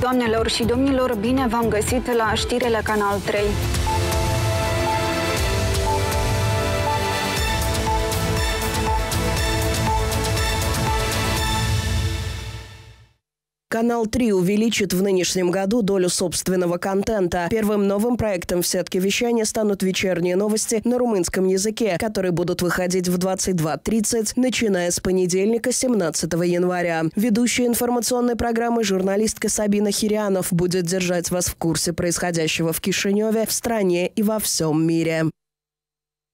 Doamnelor și domnilor, bine v-am găsit la știrile Canal 3. Канал 3 увеличит в нынешнем году долю собственного контента. Первым новым проектом в сетке вещания станут вечерние новости на румынском языке, которые будут выходить в 22.30, начиная с понедельника 17 января. Ведущая информационной программы журналистка Сабина Хирианов будет держать вас в курсе происходящего в Кишиневе, в стране и во всем мире.